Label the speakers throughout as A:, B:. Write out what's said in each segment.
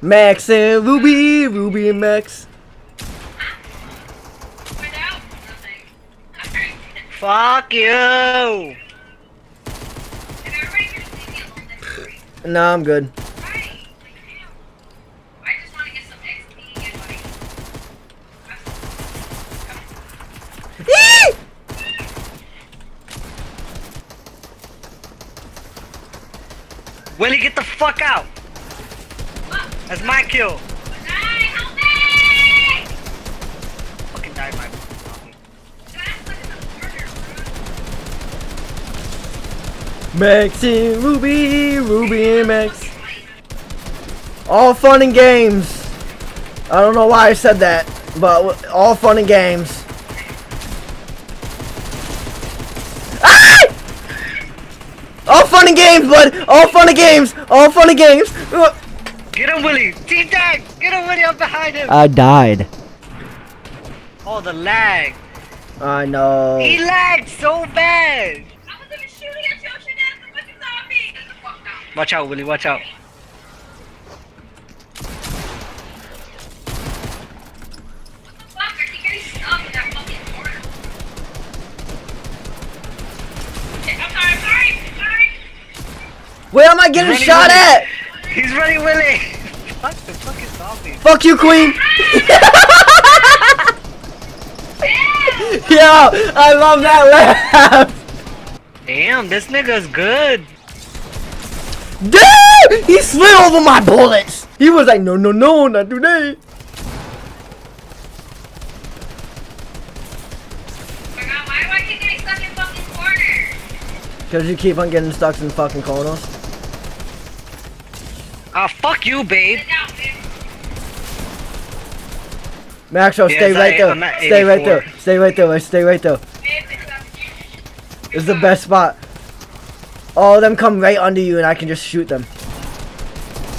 A: Max and Ruby, Ruby and Max.
B: Without nothing. Alright.
C: Fuck you!
B: If everybody can leave me alone, then great.
A: Nah, I'm good.
B: Right. Like, damn. I just want to get some XP and like.
C: Willie, get the fuck out! That's my kill! Fucking my.
A: Max and Ruby, Ruby and Max. All fun and games. I don't know why I said that, but all fun and games. Ah! All fun and games, bud. All fun and games. All fun and games.
C: Get him, Willie! Team tag! Get him, Willie! I'm behind him!
A: I died.
C: oh, the lag!
A: I know.
C: He lagged so bad!
B: I was even shooting at you, shooting at the fucking zombie! Get the fuck down.
C: Watch out, Willie, watch out.
B: What the fuck? I keep getting stuck in that fucking corner. Okay, I'm sorry, I'm sorry, I'm sorry.
A: Where am I getting
C: Running
A: shot
C: Willie.
A: at?
C: He's running, Willie! Fuck the fucking zombie.
A: Fuck you, Queen.
B: Damn!
A: Yo, I love that laugh.
C: Damn, this nigga's good.
A: Damn! He slid over my bullets. He was like, no, no, no, not today.
B: Oh my god, why do I keep getting stuck in fucking corners?
A: Cause you keep on getting stuck in fucking corners.
C: Ah, fuck you, babe.
B: Sit down, bitch.
A: Maxwell,
C: Yes,
A: stay right there. Stay right there. Stay right there. Stay right there.
B: It's
A: the best spot. All of them come right under you and I can just shoot them.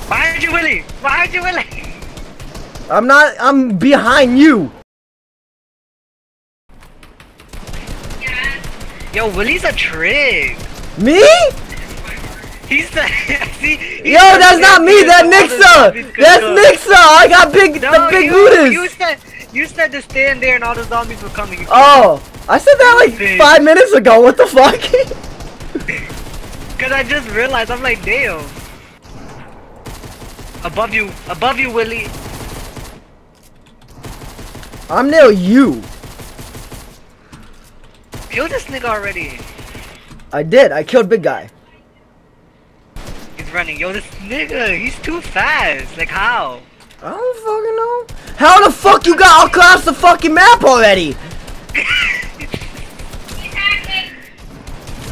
C: Behind you, Willie! Behind you, Willie!
A: I'm not, I'm behind you.
C: Yo, Willie's a trick.
A: Me?
C: He's the see. he's
A: Yo, that's not me. That
C: of all the zombies
A: Nixa. That's. Nixa. I got big,
C: No,
A: the big
C: you,
A: booties.
C: You said you said to stand there and all the zombies were coming.
A: Oh, I said that like
C: Bitch.
A: five minutes ago. What the fuck?
C: Cause I just realized I'm like, damn. Above you, above you, Willie.
A: I'm near you.
C: Kill this nigga already.
A: I did. I killed big guy.
C: Running. Yo, this nigga, he's too fast. Like how?
A: I don't fucking know. How the fuck you got across the fucking map already?
B: He's hacking.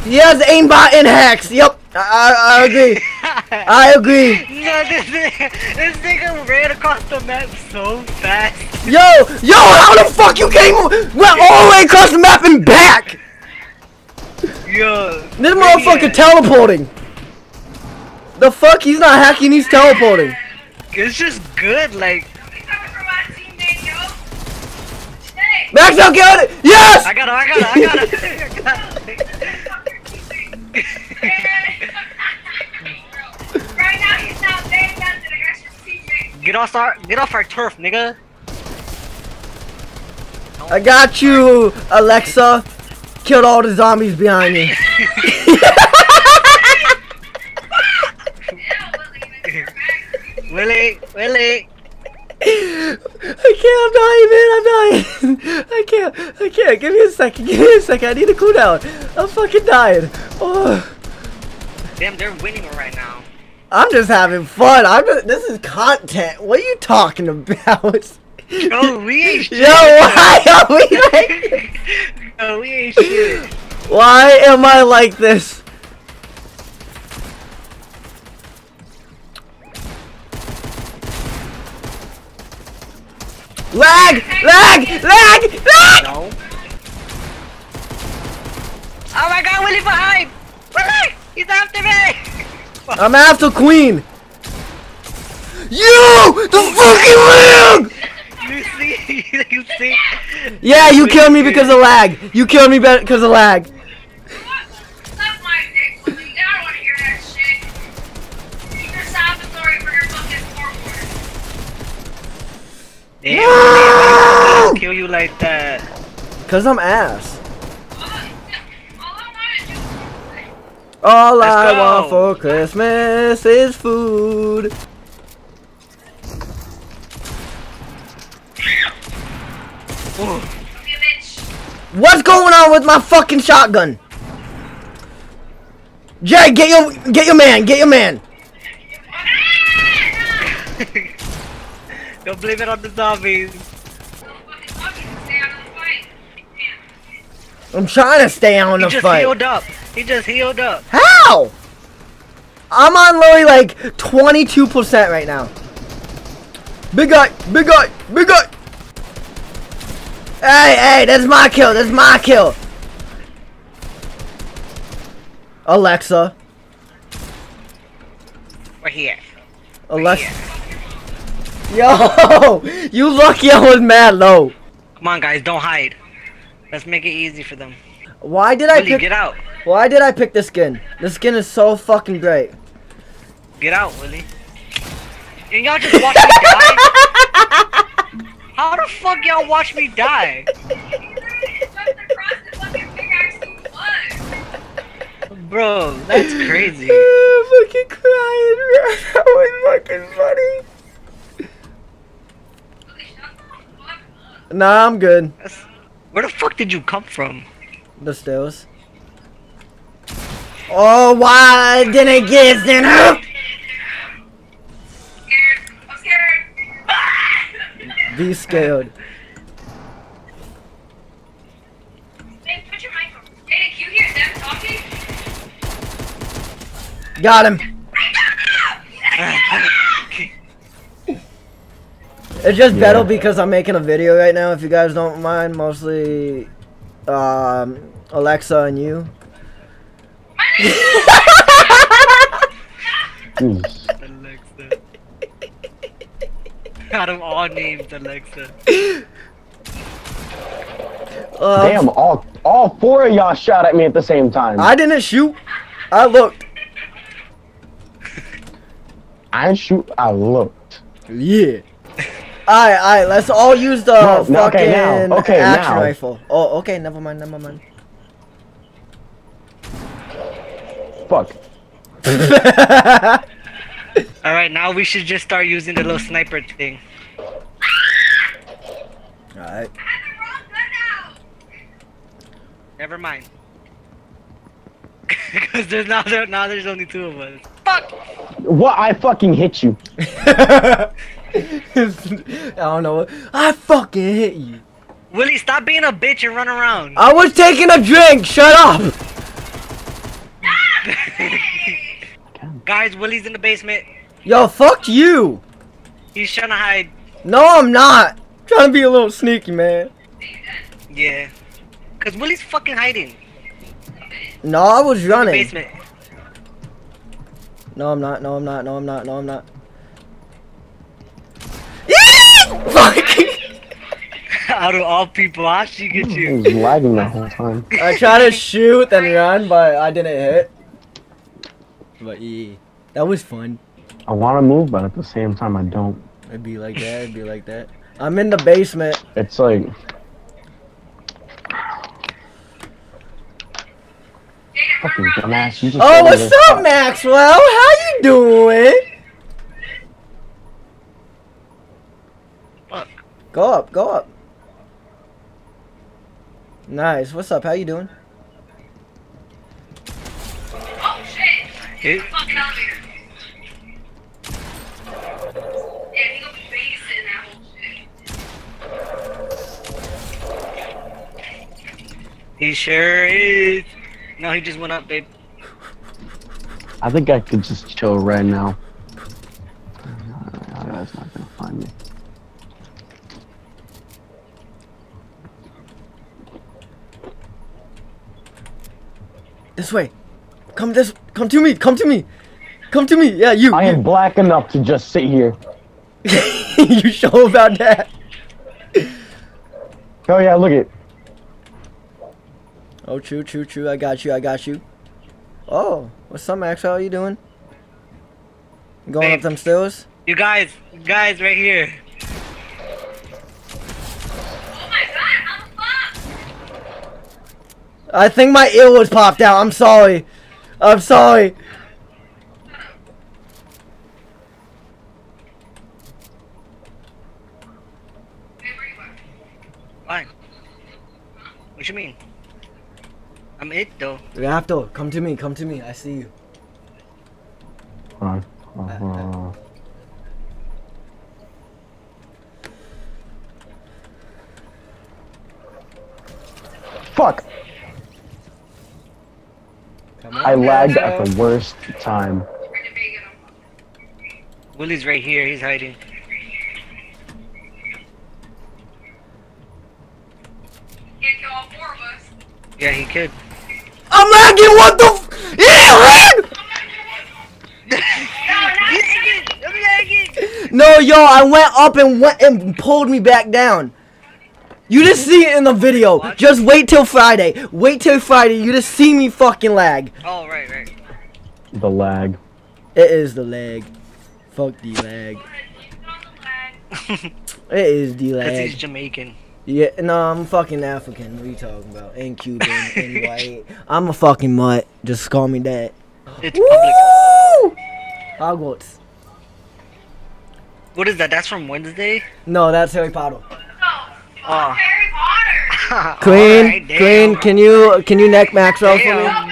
A: He has aimbot and hacks. Yep. I, I, I agree. I agree.
C: No, this nigga, this nigga ran across the map so fast.
A: Yo, yo, how the fuck you came went all the way across the map and back?
C: Yo.
A: This motherfucker uh, teleporting. The fuck? He's not hacking. He's teleporting.
C: It's just good, like.
B: He's coming for my teammate, yo. Hey.
A: Max out, get it. Yes.
C: I got him, I got him, I got him. I got him.
B: right now he's not saying nothing. I got your teammate.
C: Get off our, get off our turf, nigga.
A: I got you, Alexa. Killed all the zombies behind you.
B: Yeah, Willie, even your back.
C: Willie, Willie.
A: I can't, I'm dying, man, I'm dying. I can't, I can't. Give me a second, give me a second. I need a cooldown. I'm fucking dying. Oh,
C: Damn, they're winning right now.
A: I'm just having fun. I'm just, this is content. What are you talking about?
C: Yo, we ain't shit.
A: Yo, why are we like
C: Yo, we ain't shit.
A: Why am I like this? Lag! Lag! Lag! Lag!
C: No. Oh my god, Willie behind! Willie! He's after me!
A: I'm after Queen! You! The fucking lag!
C: You see? you see?
A: Yeah, you killed me because of lag. You killed me because of lag.
C: Damn, did kill you like that?
A: Cause I'm ass.
B: All I- all I wanna do-
A: I
C: go.
A: want for Christmas is food.
C: Ooh.
B: Don't be a bitch.
A: What's going on with my fucking shotgun? Jay, get your get your man, get your man.
C: Don't blame it on the zombies.
B: Don't fucking fuck. Stay out of the fight.
A: I'm trying to stay on
C: He
A: the
C: just
A: fight.
C: healed up. He just healed up.
A: How? I'm on literally like 22% right now. Big guy, big guy, big guy. Hey, hey, that's my kill, that's my kill. Alexa,
C: We're here.
A: Alexa. Yo, you lucky I was mad low.
C: Come on, guys, don't hide. Let's make it easy for them.
A: Why did I
C: Willie,
A: pick?
C: get out.
A: Why did I pick this skin? This skin is so fucking great.
C: Get out, Willie. And y'all just watch me die? How the fuck y'all watch me die?
B: You literally jumped across the fucking pickaxe to blood.
C: Bro, that's crazy.
A: I'm fucking crying, bro. That was fucking funny.
B: Really, shut the fuck up.
A: Nah, I'm good.
C: Where the fuck did you come from?
A: The stairs. Oh, why didn't it get sent up?
B: Scared. I'm scared.
A: Be scared.
B: Hey, put your mic on. Hey, did you hear them talking?
A: Got him. It's just
D: Yeah.
A: better because I'm making a video right now. If you guys don't mind, mostly um, Alexa and you.
C: Alexa. Out of all names, Alexa.
A: Uh,
D: Damn, all all four of y'all shot at me at the same time. I,
A: I didn't shoot. I looked.
D: I didn't shoot, I looked.
A: Yeah. Alright, alright, let's all use the
D: No,
A: fucking
D: no, okay, now, okay,
A: action
D: now.
A: rifle. Oh, okay, never mind, never mind.
D: Fuck.
C: Alright, now we should just start using the little sniper thing.
A: alright.
B: I had the wrong gun out.
C: Never mind. Because there's now, there, now there's only two of us. Fuck!
D: What? I fucking hit you.
A: I don't know. I fucking hit you.
C: Willie, stop being a bitch and run around.
A: I was taking a drink. Shut up.
C: Guys, Willie's in the basement.
A: Yo, fuck you.
C: He's trying to hide.
A: No, I'm not. trying to be a little sneaky, man.
C: Yeah. Because Willie's fucking hiding.
A: No, I was
C: In the
A: running.
C: basement.
A: No, I'm not. No, I'm not. No, I'm not. No, I'm not. Yeah! Fuck.
C: Out of all people, how she get
D: I
C: you?
D: was lagging the whole time.
A: I tried to shoot and run, but I didn't hit. But yeah, that was fun.
D: I want to move, but at the same time, I don't.
A: It'd be like that. It'd be like that. I'm in the basement.
D: It's like, fucking dumbass. You just
A: Oh, what's up. Maxwell? How you doing? Go up, go up. Nice. What's up? How you doing?
B: Oh shit!
C: It,
B: Fucking elevator. Yeah, he gonna be that whole shit.
C: he sure is. No, he just went up, babe.
D: I think I could just chill right now. That guy's not gonna find me.
A: This way. Come this. Come to me. Come to me. Come to me. Yeah, you.
D: I
A: you.
D: am black enough to just sit here.
A: you sure about that?
D: Oh yeah, look it.
A: Oh, true, true, true. I got you. I got you. Oh, what's up, Max? How are you doing? You going up
C: Babe.
A: them stairs?
C: You guys, guys right here.
A: I think my ear was popped out. I'm sorry. I'm sorry.
C: Fine. What you mean? I'm it though.
A: Raptor, come to me. Come to me. I see you.
D: Hold on. Hold on, hold on, hold on. Fuck!
A: Come on.
D: I lagged at the worst time.
C: Willie's right here. He's hiding.
B: Can't kill all four of us.
C: Yeah, he could.
A: I'm lagging. What the? F- yeah, lag!
C: I'm lagging.
A: No, yo, I went up and went and pulled me back down. You just see it in the video.
C: What?
A: Just wait till Friday. Wait till Friday. You just see me fucking lag.
C: Oh right, right.
D: The lag.
A: It is the lag. Fuck the lag. It is the
C: Cause he's. Jamaican.
A: Yeah, no, I'm fucking African. What are you talking about? And Cuban and white. I'm a fucking mutt. Just call me that.
C: It's public.
A: Woo! Hogwarts.
C: What is that? That's from Wednesday.
A: No, that's Harry Potter.
C: Oh.
B: Harry Potter.
A: Queen,
C: Alright, damn.
A: Queen, can you can you neck Maxwell for me?
C: Damn.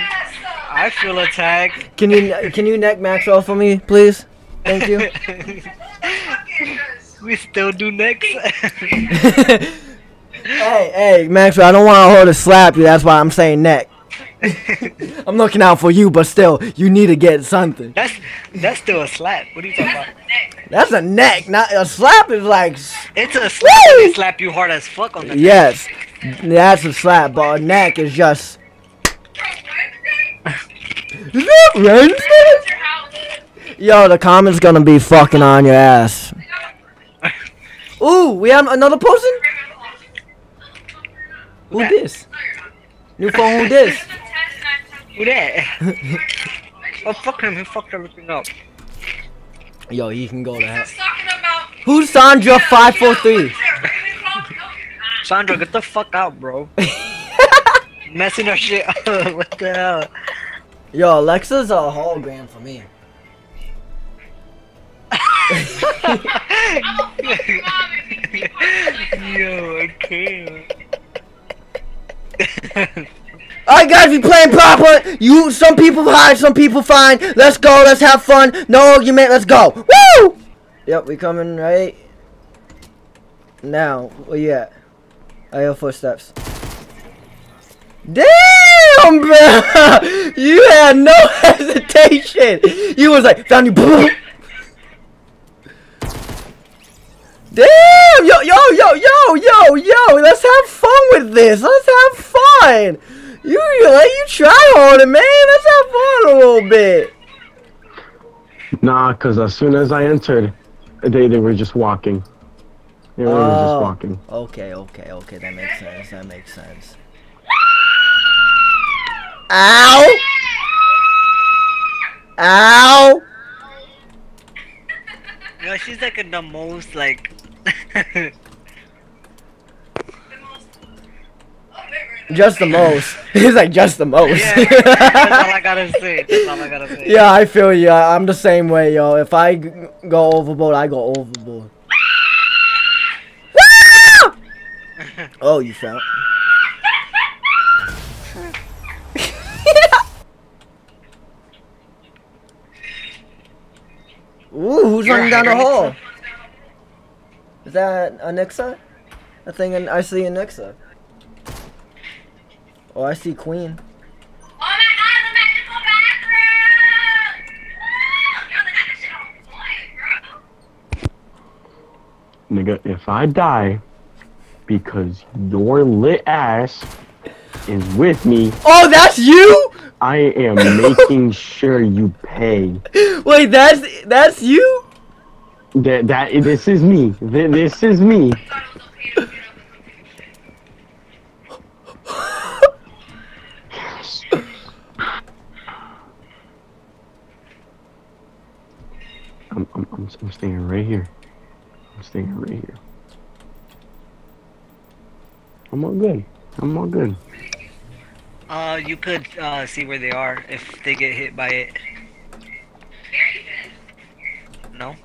C: I feel attacked.
A: Can you can you neck Maxwell for me, please? Thank you.
C: we still do next.
A: hey, hey, Maxwell, I don't want her to slap you. That's why I'm saying neck. I'm looking out for you, but still, you need to get something.
C: that's that's still a slap. What are you talking about?
A: That's a neck, not a slap. Is like
C: It's a slap. They slap you hard as fuck on the.
A: yes, that's a slap, but a neck is just. Is that Wednesday? Yo, the comments gonna be fucking on your ass. Ooh, we have another person. Who this? New phone. Who this?
C: Who that? oh fuck him. He fucked everything up.
A: Yo, he can go to hell. Who's Sandra five four three?
C: Sandra, get the fuck out, bro. Messing our shit up. what the hell?
A: Yo, Alexa's a hologram for me.
C: Yo, I can't.
A: Alright guys, we playing proper. You some people hide, some people fine. Let's go, let's have fun. No argument, let's go. Woo! Yep, we coming right now. Where you at? I hear footsteps. Damn, bro! You had no hesitation. You was like, found you. Damn! Yo, yo, yo, yo, yo, yo! Let's have fun with this. Let's have fun. You, you, like, you try harder, man. Let's have fun a little bit.
D: Nah, cause as soon as I entered, they they were just walking. They were
A: Oh.
D: just walking.
A: Okay, okay, okay. That makes sense. That makes sense. Ow! Ow!
C: Yo, she's like in the most like.
A: Just the most. He's like just the most.
C: yeah, that's all I gotta say. That's all I gotta say.
A: Yeah, I feel you. I'm the same way, yo. If I go overboard, I go overboard. oh, you fell. Ooh, who's
C: You're
A: running down the hall? Is that a Nixa? I think I see a Nixa. Oh, I see Queen.
B: Oh my god, the magical bathroom! Yo, they got this shit on point, bro.
D: Nigga, if I die because your lit ass is with me,
A: Oh, that's you?
D: I am making sure you pay.
A: Wait, that's that's you?
D: That that this is me. This is me.
B: Thought it was okay to get up.
D: I'm I'm I'm, I'm staying right here. I'm staying right here. I'm all good. I'm all good.
C: Uh, you could uh see where they are if they get hit by it. No.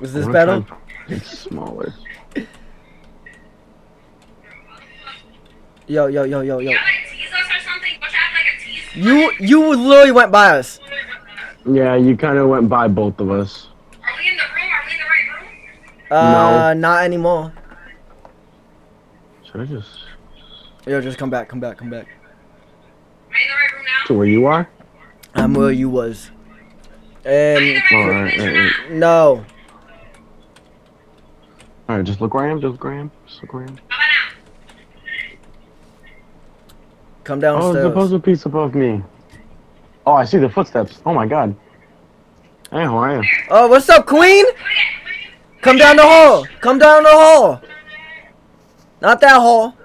A: Was this
D: I'm
A: better?
D: It's smaller.
A: Yo, yo, yo, yo, yo.
B: You gotta like tease us or something? Don't you have like a tease?
A: You you literally went by us.
D: Yeah, you kind of went by both of us.
B: Are we in the room? Are we in the right
A: Uh, not anymore.
D: Should I just
A: Yo, just come back, come back, come back.
B: Am I in the right room now?
D: to where you are?
A: I'm where you was.
B: Am I in
A: And
B: the right room, All right,
D: all
B: right.
A: no.
D: All right, just look where I am. Just look where I am. Just look where I am.
B: How about now?
A: Come
D: Oh, there's a
A: downstairs.
D: puzzle piece above me. Oh, I see the footsteps. Oh my god. Hey, how are you?
A: Oh, what's up, Queen? Come down the hall. Come down the hall. Not that hall.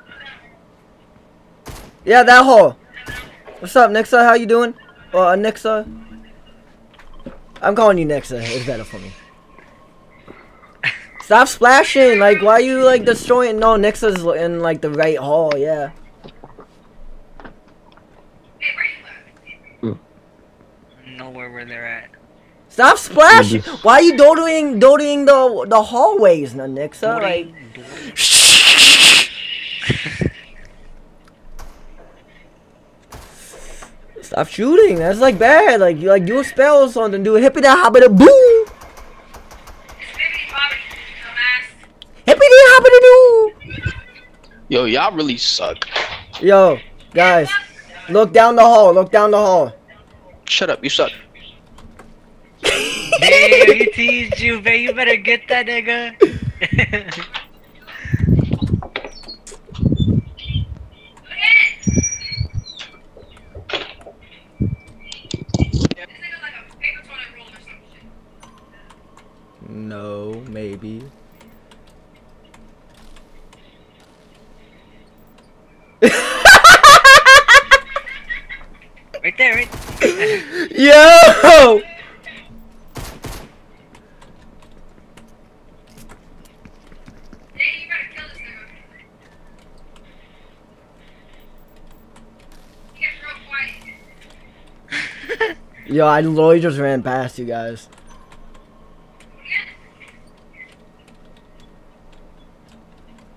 A: Yeah, that hall. What's up, Nixa? How you doing? Uh, Nixa. I'm calling you Nixa. It's better for me. Stop splashing. Like, why are you like destroying? No, Nixa's in like the right hall. Yeah.
C: Nowhere where they're at.
A: Stop splashing. Why are you doting doting the the hallways, no, Nixa? Like. Stop shooting. That's like bad. Like you like do a spell or something. Do a hippie da hoppity boo.
B: It's Bibbidi Bobbidi, dumbass.
A: Hippity hoppity doo.
E: Yo, y'all really suck.
A: Yo, guys, look down the hall. Look down the hall.
E: Shut up, you suck.
C: He teased you, man. You better get that nigga.
B: Do it again. This nigga's like a paper toilet roll or some shit.
A: No, maybe.
C: right there, right.
A: Yo.
B: Hey, you better kill this nigga. He gets real quiet.
A: Yo, I literally just ran past you guys.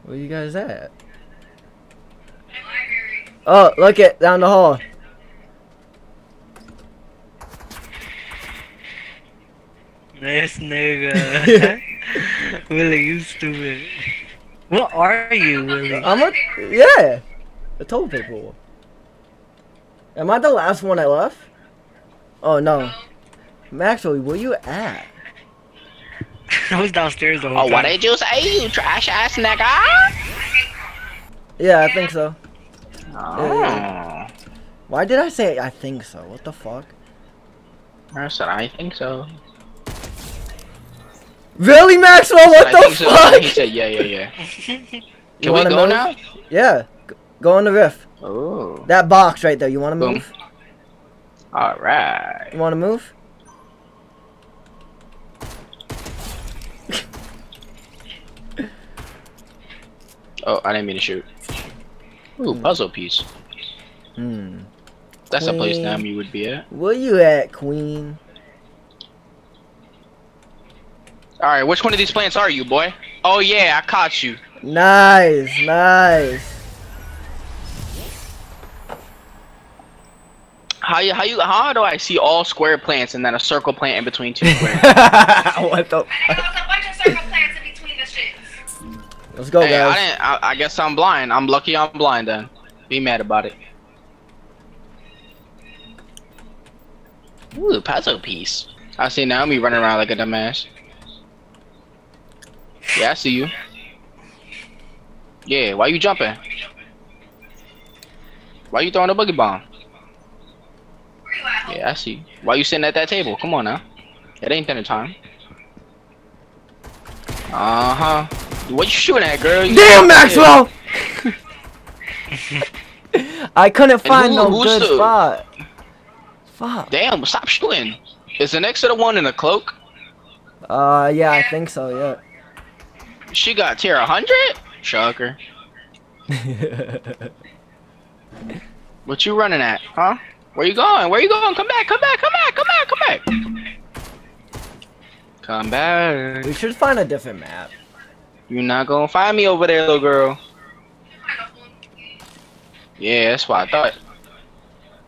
A: Where you guys at? Oh, look it down the hall.
C: This nigga. Willie, you stupid. What are you, Willie?
A: I'm a yeah. The toilet people. Am I the last one I left? Oh no, Maxwell, where you at?
C: I was downstairs the whole
E: Oh,
C: time.
E: what did you say, you trash ass nigga?
A: Yeah, I think so.
E: Oh.
A: Why did I say I think so? What the fuck?
E: I said, I think so.
A: Really, Maxwell? What
E: I
A: the
E: think so. He said, yeah, yeah, yeah.
A: You
E: Can we go
A: move?
E: now?
A: Yeah, go on the riff.
E: Oh.
A: That box right there. You want to
E: Boom.
A: Move?
E: Alright.
A: You want to move?
E: Oh, I didn't mean to shoot. Ooh, puzzle piece.
A: Hmm.
E: That's a place
A: Queen.
E: Naomi would be at.
A: Where you at, Queen?
E: Alright, which one of these plants are you, boy? Oh yeah, I caught you.
A: Nice, nice.
E: How you how you how do I see all square plants and then a circle plant in between two squares?
A: what the?
B: I think there was a bunch of circle plants in between the shits.
A: Let's go,
E: hey, I
A: guys.
E: didn't I, I guess I'm blind. I'm lucky I'm blind then. Be mad about it. Ooh, puzzle piece. I see Naomi running around like a dumbass. Yeah, I see you. Yeah, why you jumping? Why you throwing a boogie bomb?
B: Where you at?
E: Yeah, I see. Why you sitting at that table? Come on now. It ain't dinner time. Uh huh. What you shooting at, girl? You
A: Damn, Maxwell! I couldn't find
E: who-
A: no good spot. Fuck.
E: Damn, stop shooting. Is the next to the one in the cloak?
A: Uh, yeah, I think so. Yeah.
E: She got tier 100? Shocker. What you running at, huh? Where you going? Where you going? Come back! Come back! Come back! Come back! Come back! Come back!
A: We should find a different map.
E: You're not gonna find me over there, little girl. Yeah, that's what I thought.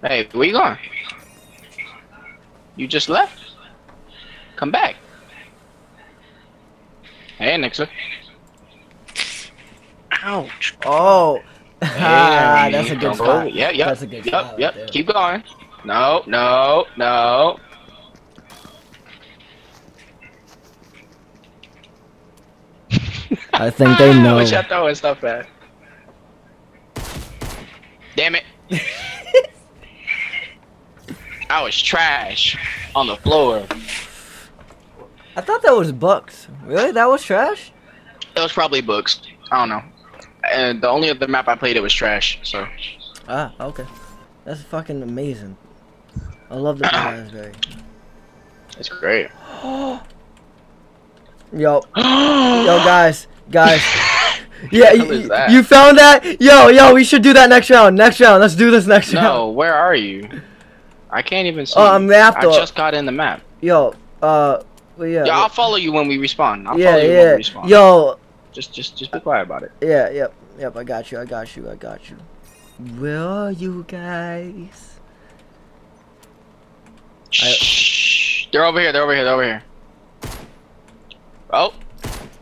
E: Hey, where you going? You just left? Come back. Hey, Nixon.
C: Ouch.
A: Oh. Ah,
E: Hey,
A: that's a good spot.
E: Yep, yep.
A: That's a good
E: yep. Yep,
A: there.
E: Keep going. No, no, no.
A: I think they know.
E: What y'all throwing stuff at? Damn it. I was trash on the floor.
A: I thought that was Bucks. Really? That was trash?
E: It was probably books. I don't know. And the only other map I played it was trash. So
A: Ah, okay. That's fucking amazing. I love the raspberry.
E: it's great.
A: Yo, yo, guys, guys. Yeah, you, you found that? Yo, yo, we should do that next round. Next round. Let's do this next round.
E: No, where are you? I can't even see.
A: Oh. I'm after-
E: I just got in the map.
A: Yo, uh, well, yeah.
E: Yeah, I'll follow you when we respawn. I'll
A: yeah,
E: follow you
A: yeah.
E: when we respawn.
A: Yo,
E: Just, just, just be quiet about it.
A: yeah, yep, yep. I got you. I got you. I got you. Where are you guys?
E: Shh. They're over here. They're over here. They're over here. Oh,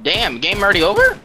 E: damn! Game already over?